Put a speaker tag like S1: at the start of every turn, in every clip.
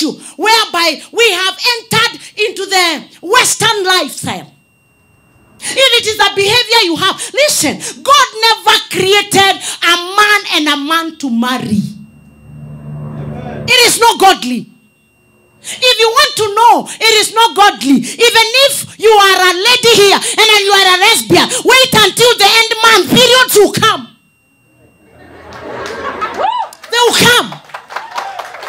S1: issue whereby we have entered into the Western lifestyle. If it is a behavior you have, listen, God never created a man and a man to marry. It is not godly. If you want to know, it is not godly. Even if you are a lady here and you are a lesbian, wait until the end month. Periods will come. They will come.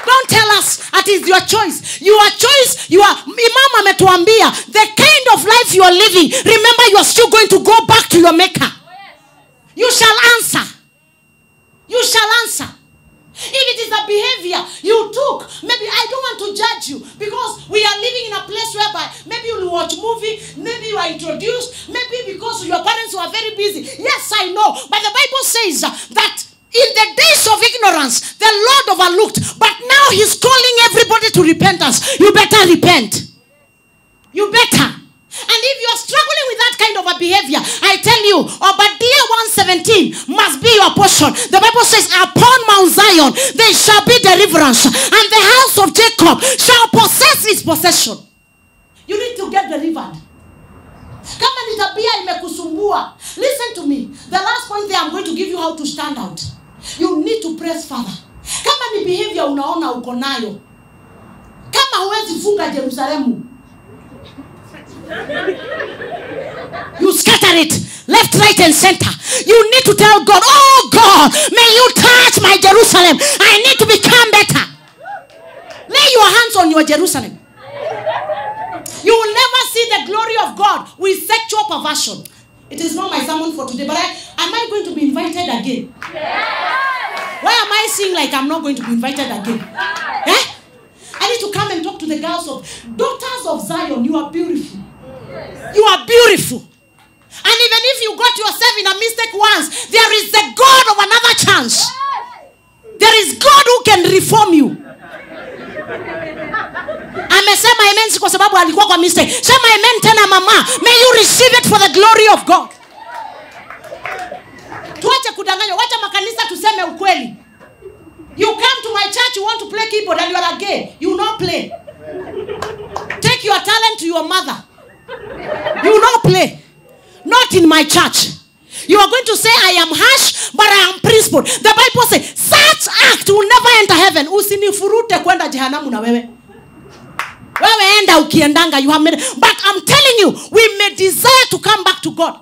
S1: Don't tell us that is your choice. Your choice, you are Imam ametuambia the kind of life you are living. Remember, you are still going to go back to your maker. You shall answer. You shall answer. If it is a behavior you took, maybe I don't want to judge you because we are living in a place whereby maybe you watch movie, maybe you are introduced, maybe because your parents were very busy. Yes, I know, but the Bible says that in the days of ignorance, the Lord overlooked, but now He's calling everybody to repentance. You better repent. You better. And if you are struggling with that kind of a behavior, I tell you, Obadiah 117 must be your portion. The Bible says, Upon Mount Zion there shall be deliverance, and the house of Jacob shall possess its possession. You need to get delivered. Listen to me. The last point there, I'm going to give you how to stand out. You need to press further. Kama ni behavior unaona uko nayo, kama huwezi funga you scatter it left, right, and center. You need to tell God, Oh God, may you touch my Jerusalem. I need to become better. Lay your hands on your Jerusalem. You will never see the glory of God with sexual perversion. It is not my sermon for today, but I, am I going to be invited again? Why am I seeing like I'm not going to be invited again? Eh? I need to come and talk to the girls of daughters of Zion. You are beautiful. You are beautiful. And even if you got yourself in a mistake once, there is the God of another chance. There is God who can reform you. amesema amen si kwa sababu alikuwa kwa mistake sema amen tena mama may you receive it for the glory of god tuache kudanganywa wacha makanisa tuseme ukweli to play keyboard and you are gay you not play. Take your talent to your mother. You not play. Not in my church. You are going to say i am harsh but i am principled. The bible says such act will never enter heaven. Usinifurute kwenda jehanamu na wewe. Wewe enda ukiendanga you have but i'm telling you we may desire to come back to god